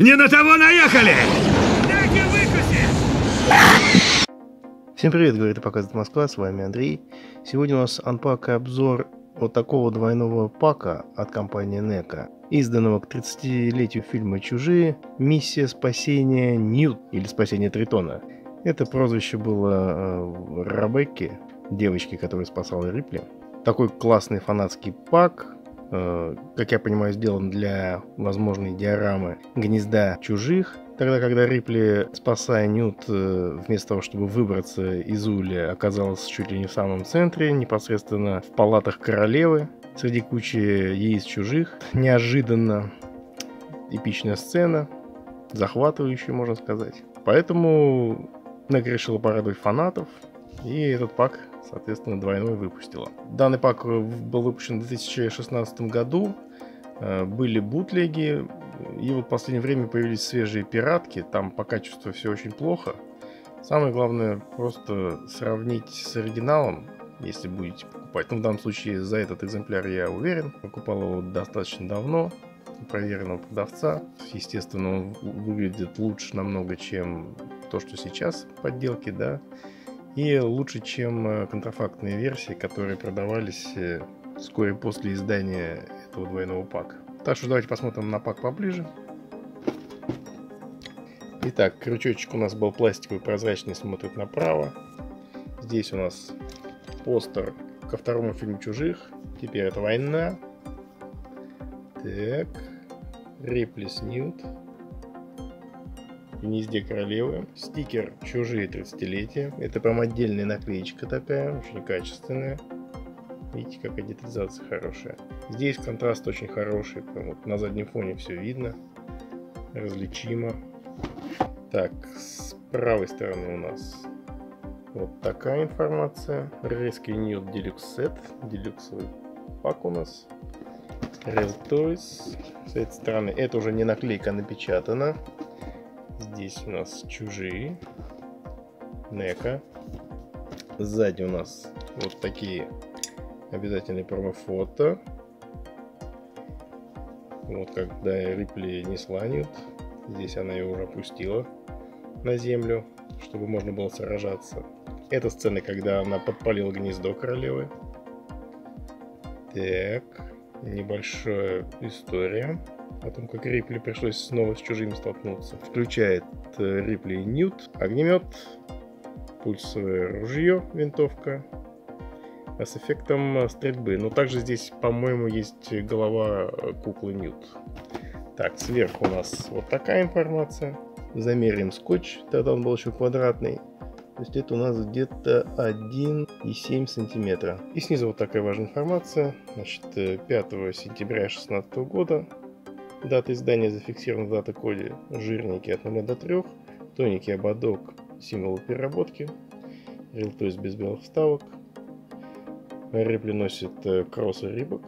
Не на того наехали! Всем привет, говорит и показывает Москва, с вами Андрей. Сегодня у нас анпак и обзор вот такого двойного пака от компании NECA, изданного к 30-летию фильма «Чужие. Миссия спасения Ньют» или «Спасение Тритона». Это прозвище было э, Рабекки, девочки, которая спасала Рипли. Такой классный фанатский пак, как я понимаю, сделан для возможной диорамы гнезда чужих – Тогда, когда Рипли, спасая Нют, э, вместо того, чтобы выбраться из Ули, оказалась чуть ли не в самом центре, непосредственно в палатах королевы, среди кучи яиц чужих. Неожиданно эпичная сцена, захватывающая, можно сказать. Поэтому Нек решила порадовать фанатов, и этот пак, соответственно, двойной выпустила. Данный пак был выпущен в 2016 году. Э, были бутлеги, и вот в последнее время появились свежие пиратки, там по качеству все очень плохо. Самое главное просто сравнить с оригиналом, если будете покупать. Ну, в данном случае за этот экземпляр я уверен. Покупал его достаточно давно, проверенного продавца. Естественно, он выглядит лучше намного, чем то, что сейчас подделки, да. И лучше, чем э, контрафактные версии, которые продавались э, вскоре после издания этого двойного пака. Так что давайте посмотрим на пак поближе. Итак, крючочек у нас был пластиковый, прозрачный, смотрит направо. Здесь у нас постер ко второму фильму «Чужих». Теперь это «Война». Так. Рипли Снют. Гнезде королевы. Стикер «Чужие 30-летия». Это прям отдельная наклеечка такая, очень качественная. Видите, какая детализация хорошая. Здесь контраст очень хороший, прям вот на заднем фоне все видно, различимо. Так, с правой стороны у нас вот такая информация. Резкий Nude Deluxe Set, делюксовый пак у нас. Real Toys. С этой стороны это уже не наклейка, напечатана. Здесь у нас чужие. Нека. Сзади у нас вот такие обязательный промо-фото. Вот когда Рипли не сланит, здесь она ее уже опустила на землю, чтобы можно было сражаться. Это сцена, когда она подпалила гнездо королевы. Так, небольшая история о том, как Рипли пришлось снова с чужими столкнуться. Включает э, Рипли Ньют, огнемет, пульсовое ружье, винтовка, с эффектом э, стрельбы. Но также здесь, по-моему, есть голова э, куклы Ньют. Так, сверху у нас вот такая информация. Замерим скотч, тогда он был еще квадратный. То есть это у нас где-то 1,7 сантиметра. И снизу вот такая важная информация. Значит, 5 э, сентября 2016 года. Дата издания зафиксирована в дата-коде жирники от 0 до 3. Тоники ободок, символ переработки. Рил, то есть без белых вставок. Рипли носит э, кроссы Рибок,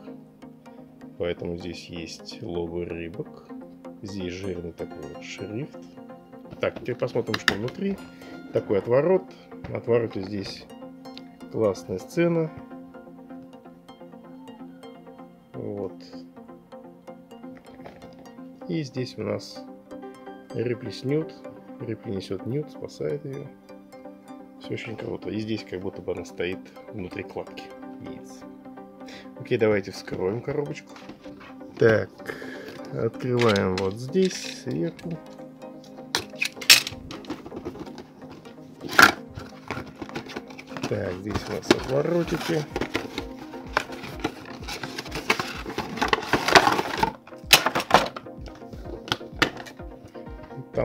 поэтому здесь есть лого Рибок. Здесь жирный такой вот шрифт. Так, теперь посмотрим, что внутри. Такой отворот. На отвороте здесь классная сцена. Вот. И здесь у нас Рипли снют. Рипли несет Ньют, спасает ее. Все очень круто. И здесь как будто бы она стоит внутри кладки яиц. Окей, давайте вскроем коробочку. Так, открываем вот здесь, сверху. Так, здесь у нас отворотики.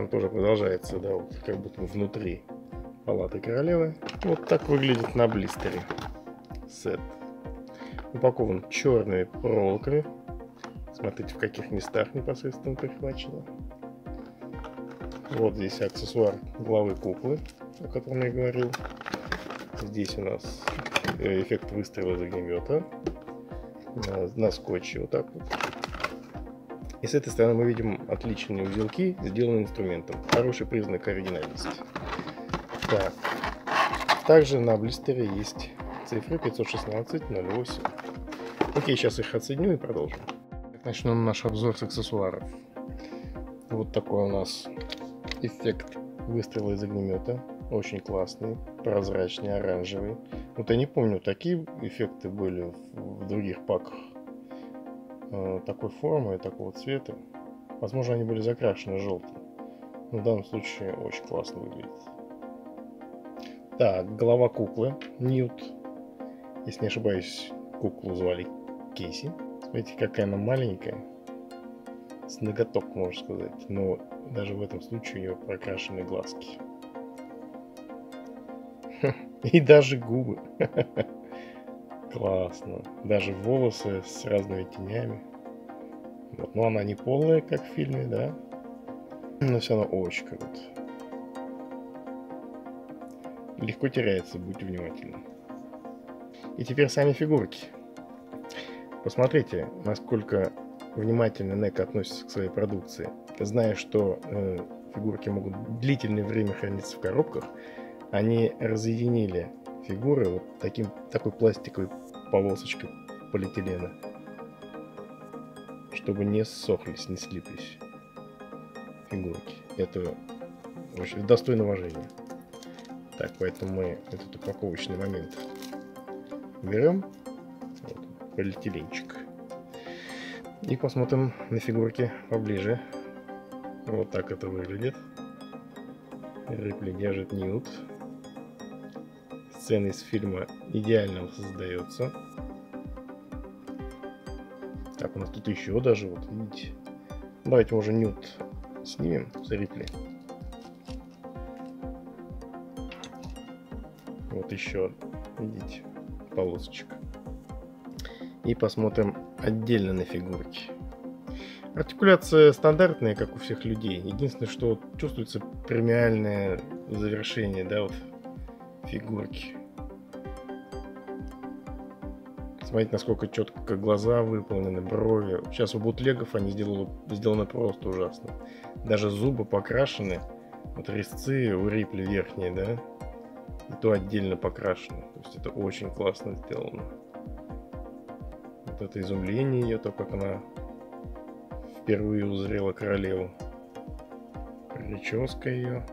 Там тоже продолжается, да, вот как будто внутри палаты королевы. Вот так выглядит на блистере сет. Упакован черными проволоками. Смотрите, в каких местах непосредственно прихвачено. Вот здесь аксессуар главы куклы, о котором я говорил. Здесь у нас э, эффект выстрела из огнемета на, на скотче, вот так вот. И с этой стороны мы видим отличные узелки, сделанные инструментом. Хороший признак оригинальности. Так. Также на блистере есть цифры 516.08. Окей, сейчас их отсоединю и продолжим. Начнем наш обзор с аксессуаров. Вот такой у нас эффект выстрела из огнемета. Очень классный, прозрачный, оранжевый. Вот я не помню, такие эффекты были в других паках. Э, такой формы и такого цвета. Возможно, они были закрашены желтым. Но в данном случае очень классно выглядит. Так, голова куклы. Ньют. Если не ошибаюсь, куклу звали Кейси. Смотрите, какая она маленькая. С ноготок, можно сказать. Но даже в этом случае у нее прокрашены глазки. И даже губы. Классно. Даже волосы с разными тенями. Вот. Но она не полная, как в фильме, да? Но все равно очень круто. Легко теряется, будьте внимательны. И теперь сами фигурки. Посмотрите, насколько внимательно NEC относится к своей продукции. Зная, что э, фигурки могут длительное время храниться в коробках, они разъединили фигуры вот таким, такой пластиковой полосочкой полиэтилена, чтобы не ссохлись, не слиплись фигурки. Это очень достойно уважения. Так, поэтому мы этот упаковочный момент берем. Вот, полиэтиленчик. И посмотрим на фигурки поближе. Вот так это выглядит. Рипли держит Ньют сцены из фильма идеально создается. Так, у нас тут еще даже, вот видите. Давайте уже нют снимем с Рипли. Вот еще, видите, полосочка. И посмотрим отдельно на фигурки. Артикуляция стандартная, как у всех людей. Единственное, что чувствуется премиальное завершение, да, вот фигурки. Смотрите, насколько четко глаза выполнены, брови. Сейчас у бутлегов они сделаны, сделаны просто ужасно. Даже зубы покрашены. Вот резцы у Рипли верхние, да? И то отдельно покрашены. То есть это очень классно сделано. Вот это изумление ее, то, как она впервые узрела королеву. Прическа ее.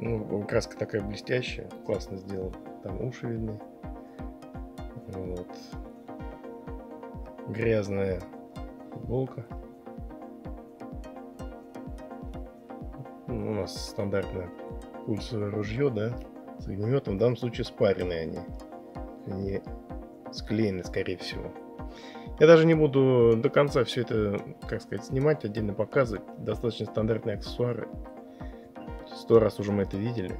Ну, краска такая блестящая, классно сделана. Там уши видны. Вот. Грязная футболка. Ну, у нас стандартное пульсовое ружье, да, с огнеметом. В данном случае спаренные они. Не склеены, скорее всего. Я даже не буду до конца все это, как сказать, снимать, отдельно показывать. Достаточно стандартные аксессуары. Сто раз уже мы это видели.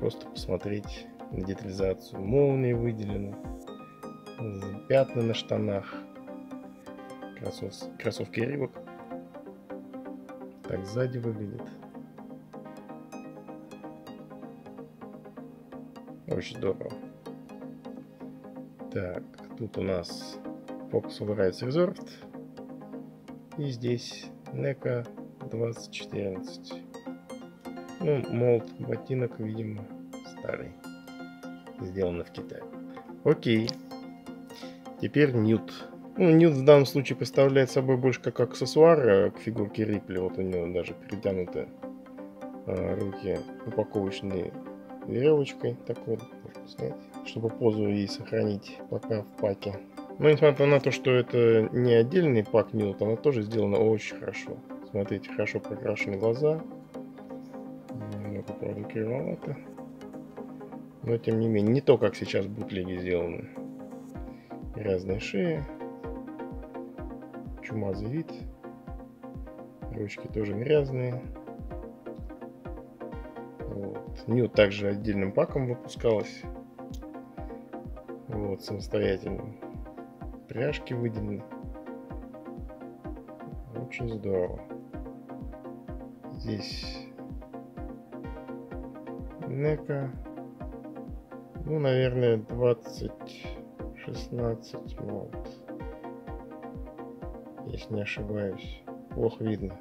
Просто посмотреть на детализацию. Молнии выделены пятна на штанах, кроссов... кроссовки Рибок. Так сзади выглядит. Очень здорово. Так, тут у нас Focus Rides Resort. И здесь NECA 2014. Ну, молд ботинок, видимо, старый. Сделано в Китае. Окей. Теперь Ньют. Ну, Ньют в данном случае представляет собой больше как аксессуар э, к фигурке Рипли. Вот у него даже перетянуты э, руки упаковочной веревочкой такой, можно снять, чтобы позу ей сохранить пока в паке. Но несмотря на то, что это не отдельный пак Ньют, она тоже сделана очень хорошо. Смотрите, хорошо прокрашены глаза. Немного, правда, кривовато. Но тем не менее, не то, как сейчас бутлеги сделаны. Грязная шея. Чумазый вид. Ручки тоже грязные. Вот. Нью также отдельным паком выпускалась. Вот, самостоятельно. Пряжки выделены. Очень здорово. Здесь Нека. Ну, наверное, 20 16 вот. Если не ошибаюсь. Плохо видно.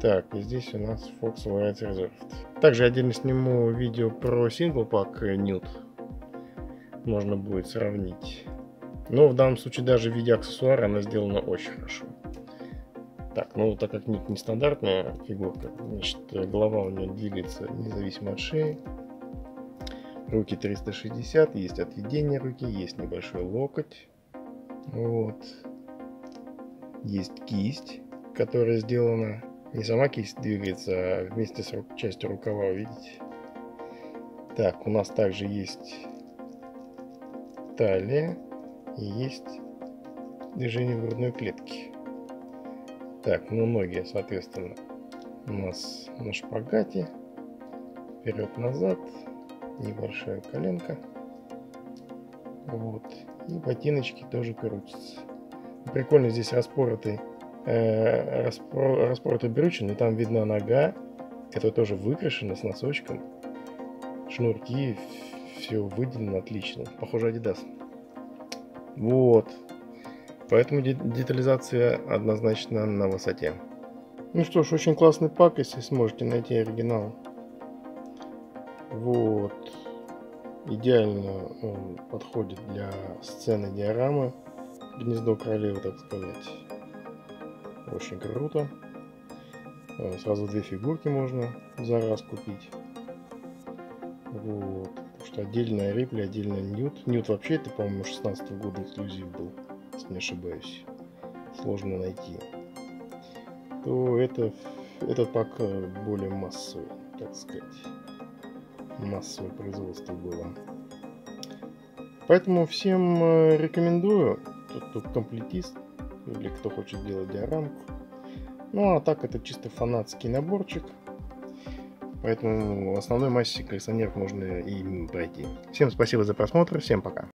Так, и здесь у нас Fox Light Reserved. Также отдельно сниму видео про сингл пак Newt. Можно будет сравнить. Но в данном случае даже в виде аксессуара она сделана очень хорошо. Так, ну так как ник нестандартная фигурка, значит голова у нее двигается независимо от шеи. Руки 360, есть отведение руки, есть небольшой локоть. Вот. Есть кисть, которая сделана... Не сама кисть двигается, а вместе с частью рукава, видите? Так, у нас также есть талия и есть движение грудной клетке. Так, ну ноги, соответственно, у нас на шпагате. Вперед-назад. Небольшая коленка. Вот. И ботиночки тоже крутятся. Прикольно здесь распоротый, э, распор, распоротый брючин, и там видна нога, которая тоже выкрашена с носочком. Шнурки, все выделено отлично. Похоже, Adidas. Вот. Поэтому детализация однозначно на высоте. Ну что ж, очень классный пак, если сможете найти оригинал. Вот. Идеально он подходит для сцены диорамы. Гнездо королевы, так сказать. Очень круто. Э, сразу две фигурки можно за раз купить. Вот. Потому что отдельная Рипли, отдельно Ньют. Ньют вообще это, по-моему, 16 -го года эксклюзив был если не ошибаюсь, сложно найти, то это, этот пак более массовый, так сказать. Массовое производство было. Поэтому всем э, рекомендую, тот, кто комплетист, или кто хочет делать диорамку. Ну а так это чисто фанатский наборчик. Поэтому в основной массе коллекционеров можно и пройти. Всем спасибо за просмотр, всем пока.